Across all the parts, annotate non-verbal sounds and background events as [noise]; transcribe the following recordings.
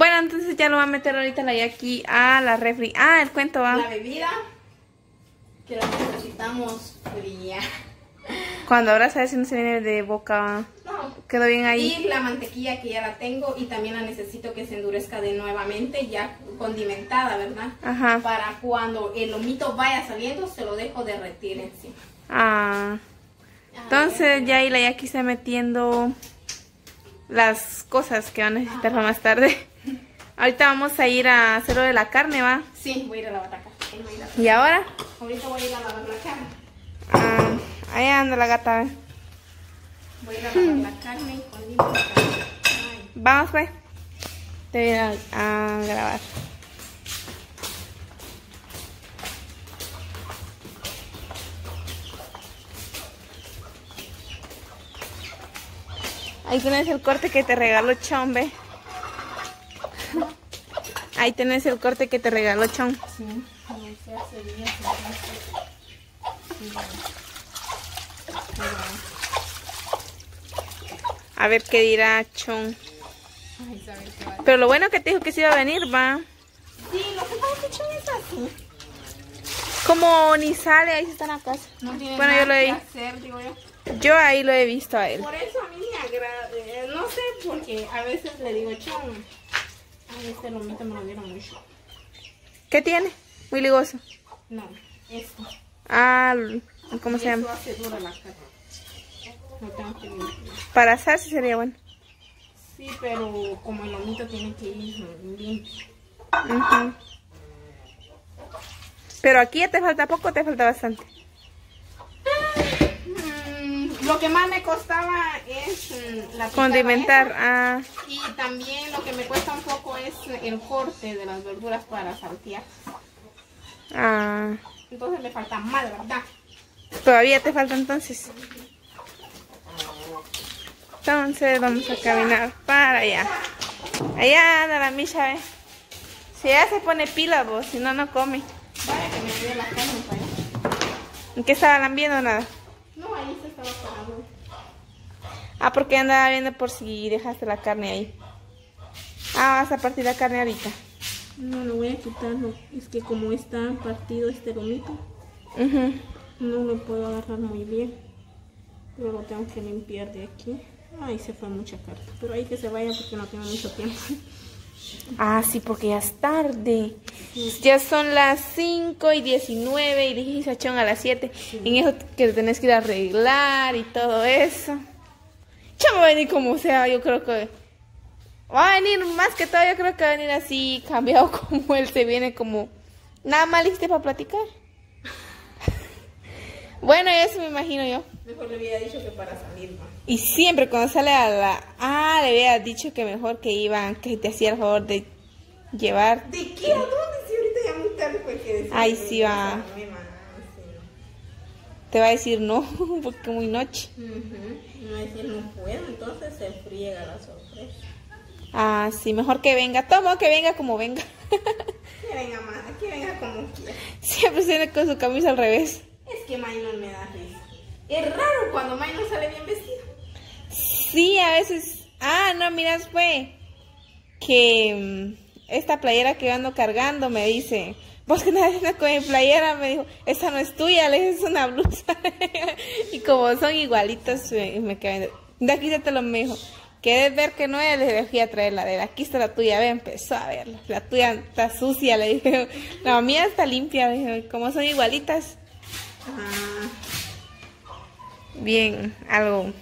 Bueno, entonces ya lo va a meter ahorita la aquí a la refri. Ah, el cuento va. La bebida que la necesitamos fría. Cuando ahora sabes si no se viene de boca. No. Quedó bien ahí. Y la mantequilla que ya la tengo y también la necesito que se endurezca de nuevamente, ya condimentada, ¿verdad? Ajá. Para cuando el lomito vaya saliendo, se lo dejo derretir encima. Ah. Entonces ya ahí la Yaki está metiendo las cosas que va a necesitar para más tarde. Ahorita vamos a ir a hacer lo de la carne, ¿va? Sí, voy a ir a la bataca. ¿Y ahora? Ahorita voy a ir a lavar la carne. Ah, ahí anda la gata. ¿eh? Voy a ir a lavar la carne y. Ay. Vamos, pues. Te voy a, a grabar. Ahí tienes el corte que te regaló Chon, ve. Ahí tienes el corte que te regaló Chon. Sí, A ver qué dirá Chon. Pero lo bueno que te dijo que se iba a venir, va. Sí, lo que pasa es que Chon es así. Como ni sale, ahí se está en la casa. No tiene Bueno, nada yo lo he- que hacer, digo yo. Yo ahí lo he visto a él. Por eso a mí me agrada, eh, no sé, porque a veces le digo, Chon, este lomito me lo dieron mucho. ¿Qué tiene? Muy ligoso. No, esto. Ah, ¿cómo Y se llama? Hace dura la carne. No tengo que. Para asar sí sería bueno. Sí, pero como el lomito tiene que ir limpio. Ujú. Pero aquí ya te falta poco, o te falta bastante. Lo que más me costaba es mm, la Condimentar. Ah, Y también lo que me cuesta un poco es el corte de las verduras para saltear. ah. Entonces me falta más, verdad. Todavía te falta entonces. Entonces vamos a caminar para allá. Allá anda la Misha, ¿eh? Si ella se pone pila, vos, si no, no come. Vaya que me dio la carne para allá. ¿En qué estaba lambiendo? Nada. No, ahí estaba. Ah, porque andaba viendo por si dejaste la carne ahí. Ah, vas a partir la carne ahorita. No, lo voy a quitarlo. Es que como está partido este lomito, Ujú. no lo puedo agarrar muy bien. Pero lo tengo que limpiar de aquí. Ay, se fue mucha carne. Pero hay que se vaya porque no tengo mucho tiempo. [laughs] Ah, sí, porque ya es tarde. Ya son las 5 y 19 y dijiste a Chon a las 7. En eso que te tenés que ir a arreglar y todo eso. Chon va a venir como sea, yo creo que... Va a venir más que todo, yo creo que va a venir así, cambiado [laughs] como él se viene como... Nada más para platicar. [laughs] bueno, eso me imagino yo. Mejor le hubiera dicho que para salir, ¿no? Y siempre cuando sale a la... Ah, le había dicho que mejor que iban, que te hacía el favor de llevar. ¿De qué? ¿A dónde? Si ahorita ya muy tarde fue que decía Ay, sí, va. no más, Te va a decir no, [laughs] porque muy noche. Ujú. Me va a decir no puedo, entonces se friega la sorpresa. Ah, sí, mejor que venga. Tomo que venga como venga. [laughs] Que venga más, que venga como quiera. Siempre viene con su camisa al revés. Es que Minor me da risa. Es raro cuando Minor sale bien vestido. Sí, a veces. Ah, no, miras, fue que mm, esta playera que yo ando cargando me dice. Vos que nadie anda con mi playera, me dijo, esa no es tuya, le dije, es una blusa. [laughs] y como son igualitos, me, me quedé. De aquí se te lo me dijo. ¿Quieres ver que no es? Le dije, fui a traer la de. Aquí está la tuya, ve, empezó a verla. La tuya está sucia, le dije. [laughs] La mía está limpia, le dije, como son igualitas. Ah, Bien, algo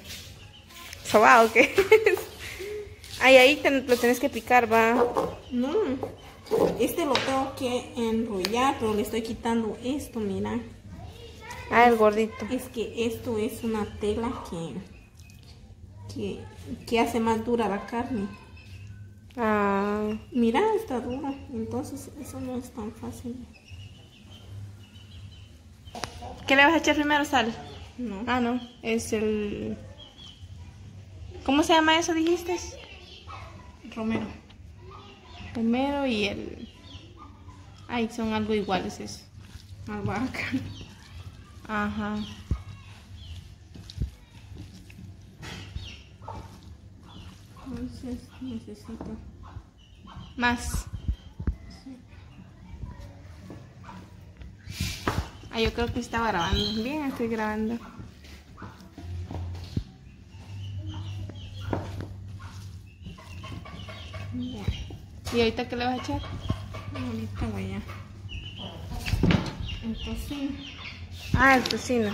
sobado que [laughs] Ay, ahí te- lo tenés que picar, va. no. Este lo tengo que enrollar, pero le estoy quitando esto, mira. Ah, el gordito. Es que esto es una tela que, que, que hace más dura la carne. Ah, Mira, está dura, entonces eso no es tan fácil. ¿Qué le vas a echar primero, sal? No. Ah, no, es el... ¿Cómo se llama eso, dijiste? Romero. Primero y el... Ay, son algo iguales eso. Albahaca. Ajá. Entonces necesito Más. Ah, yo creo que estaba grabando. Bien, estoy grabando. Ya. ¿Y ahorita qué le vas a echar? Ahorita voy a. Entonces, Ah, el tocino.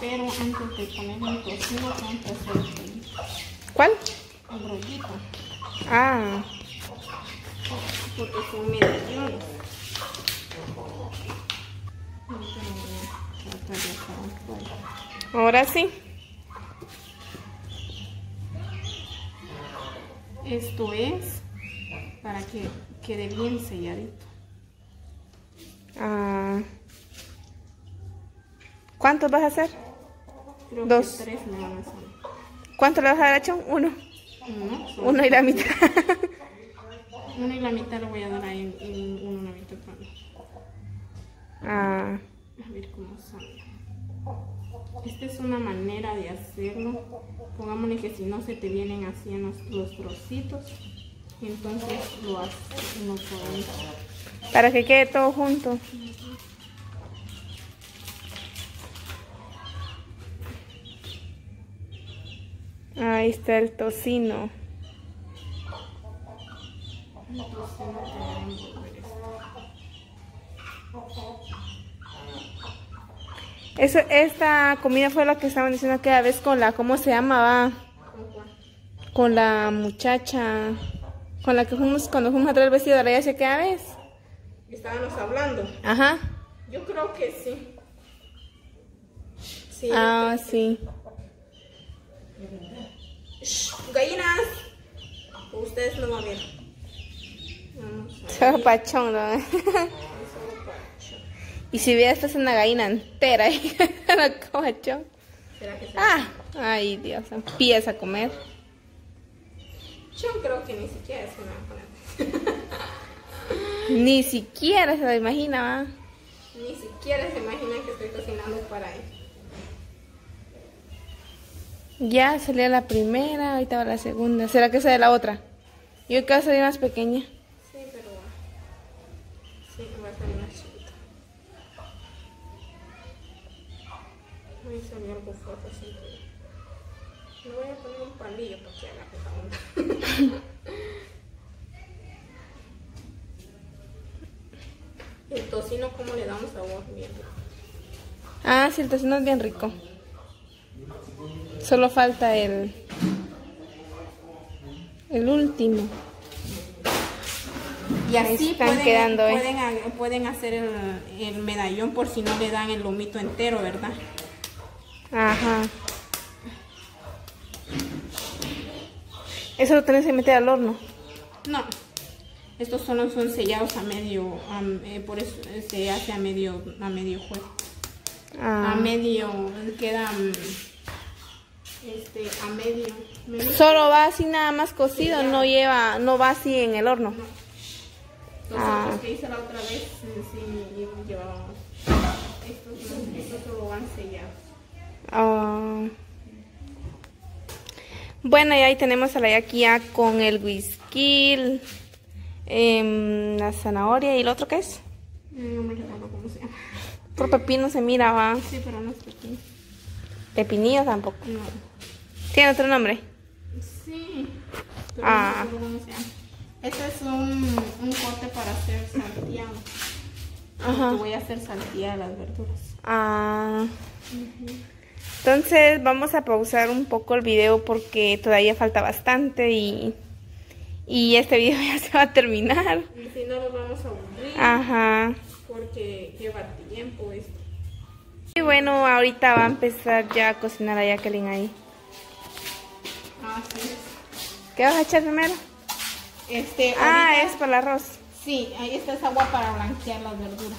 pero antes de poner el tocino, tengo que hacer el. ¿Cuál? El rollito. Ah, Porque son medallones. Ahorita lo voy a tratar de hacer un poco. Ahora sí. Esto es para que quede bien selladito. Ah. ¿Cuántos vas a hacer? Creo Dos. que tres me van a salir. ¿Cuánto le vas a dar a Chon? Uno. Uno, Uno y la mitad. [laughs] uno y la mitad lo voy a dar ahí en, en uno y la mitad ah. A ver cómo sale. Esta es una manera de hacerlo. Pongámosle que si no se te vienen así en los, los trocitos, entonces lo haces lo podemos. Para que quede todo junto. Ahí está el tocino. Entonces no Eso, esta comida fue la que estaban diciendo aquella vez con la, ¿cómo se llamaba? ¿Con la muchacha, con la que fuimos cuando fuimos a traer el vestido de la hace aquella vez. Estábamos hablando. Ajá. Yo creo que sí. Sí. Ah, sí. Shh, gallinas. Ustedes no van a ver. Vamos a pachón, ¿no? Y si vieras, esta es una gallina entera ahí, [laughs] la pachón. ¿Será que sí? Ah, ay Dios, empieza a comer. Yo creo que ni siquiera se me va a poner. [laughs] Ni siquiera se lo imagina, ¿va? Ni siquiera se imaginan que estoy cocinando para él. Ya salió la primera, ahorita va la segunda. ¿Será que sale la otra? Yo creo que va a salir más pequeña. Onda. [laughs] El tocino, ¿cómo le damos sabor? Bien. Ah, sí, el tocino es bien rico. Solo falta el... El último. Y así están pueden, quedando, ¿eh? pueden hacer el, el medallón por si no le dan el lomito entero, ¿verdad? Ajá. Eso lo tenés que meter al horno. No, estos solo son sellados a medio, eh, por eso eh, se hace a medio, a medio fuego. A Ah. medio, queda, mm, este, a medio, medio. Solo va así nada más cocido, no lleva, no va así en el horno. Los Ah. otros que hice la otra vez, sí, llevábamos. Estos, no, estos solo van sellados. Ah. Bueno, y ahí tenemos a la yaquia con el whisky, em, la zanahoria y el otro qué es. No me recuerdo cómo se llama. Por pepino se mira, va. Sí, pero no es pequeño. Pepinillo tampoco. No. Tiene otro nombre. Sí, pero Ah. no recuerdo cómo se llama. Este es un, un corte para hacer salteado. Ajá. Voy a hacer salteadas las verduras. Ah. Entonces vamos a pausar un poco el video porque todavía falta bastante y, y este video [laughs] ya se va a terminar. Y si no, nos vamos a aburrir Ajá. porque lleva tiempo esto. Y bueno, ahorita va a empezar ya a cocinar a Jacqueline ahí. Así es. ¿Qué vas a echar primero? Este, Ah, es para el arroz. Sí, ahí está esa agua para blanquear las verduras.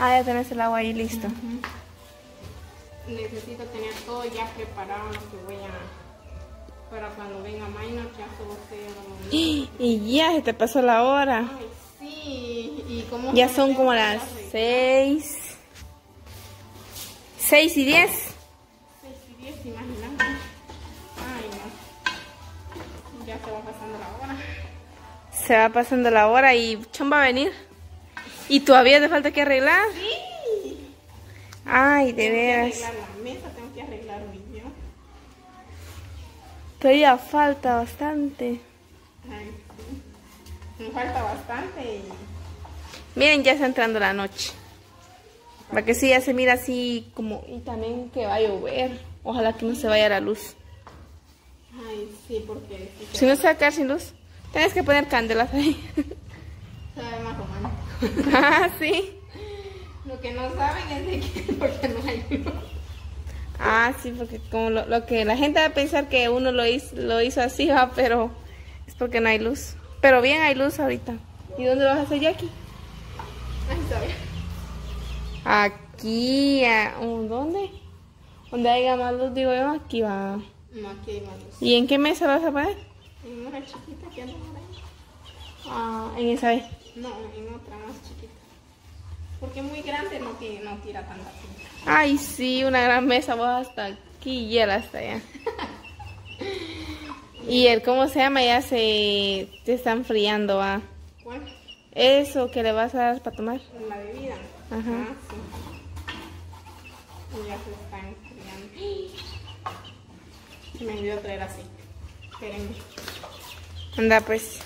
Ah, ya tenés el agua ahí listo. Necesito tener todo ya preparado lo que voy a... Para cuando venga Minor ya solo sea... [gasps] Y ya se te pasó la hora. Ay, sí. ¿Y cómo Ya son como que las arreglar? seis. Seis y diez. Seis y diez, imagínate. Ya se va pasando la hora. Se va pasando la hora y Chon va a venir. ¿Y todavía te falta que arreglar? Sí. Ay, de Tengo que veras. arreglar la mesa, tengo que arreglar mi yo. Todavía falta bastante. Ay, sí. Me falta bastante y Miren, ya está entrando la noche. Para que sí, ya se mira así como... Y también que va a llover. Ojalá que no se vaya la luz. Ay, sí, porque sí Si no se va a quedar sin luz, tienes que poner candelas ahí. [laughs] se ve más romántico. Ah, sí. Lo que no saben es de que [laughs] porque no hay luz. Ah, sí, porque como lo, lo que la gente va a pensar que uno lo hizo, lo hizo así, va, pero es porque no hay luz. Pero bien hay luz ahorita. ¿Y dónde lo vas a hacer, Jackie? Aquí, a- ¿o ¿dónde? Donde haya más luz, digo yo, aquí va. No, aquí hay más luz. ¿Y en qué mesa lo vas a poner? En una chiquita que anda por ahí. Ah, en esa vez. No, en otra más chiquita. Porque muy grande no, tiene, no tira tanta luz. Ay, sí, una gran mesa, vos hasta aquí y él hasta allá. [laughs] Y el, ¿cómo se llama? Ya se te está enfriando, va. ¿Cuál? Eso que le vas a dar para tomar. La bebida. Ajá. Ah, sí. Y ya se está enfriando. [gasps] Me olvidó traer así. Espérenme. Anda, pues.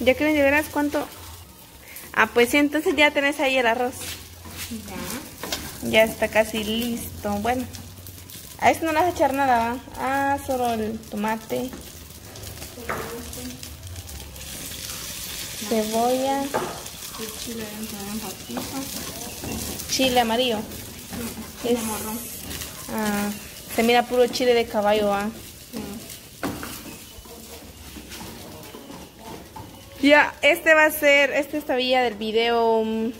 ¿Ya quieren de veras cuánto? Ah, pues sí, entonces ya tenés ahí el arroz. Ya. Ya está casi listo. Bueno, a eso no le vas a echar nada, ¿va? Ah, solo el tomate, cebolla, chile amarillo. Chile Es-. Ah, se mira puro chile de caballo, ¿va? Ya, este va a ser, este esta vía del video mm,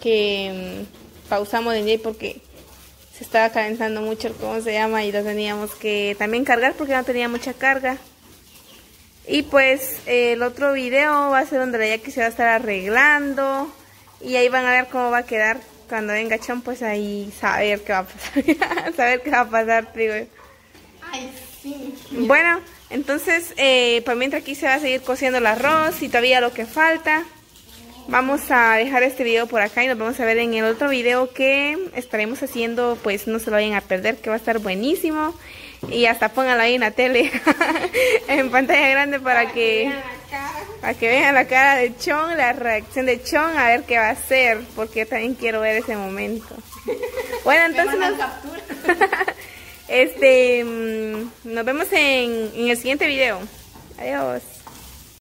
que mm, pausamos de porque se estaba calentando mucho el cómo se llama y lo teníamos que también cargar porque no tenía mucha carga. Y pues el otro video va a ser donde la Jackie se va a estar arreglando y ahí van a ver cómo va a quedar cuando venga Chon, pues ahí saber qué va a pasar, [laughs] saber qué va a pasar, digo. Ay, sí. Bueno, entonces, eh, por mientras aquí se va a seguir cociendo el arroz y todavía lo que falta. Vamos a dejar este video por acá y nos vamos a ver en el otro video que estaremos haciendo, pues no se lo vayan a perder, que va a estar buenísimo. Y hasta pónganlo ahí en la tele, [laughs] en pantalla grande para que, Vean la cara. para que vean la cara de Chon, la reacción de Chon, a ver qué va a hacer, porque también quiero ver ese momento. [laughs] Bueno, entonces nos. [laughs] este, mm, nos vemos en, en el siguiente video. Adiós.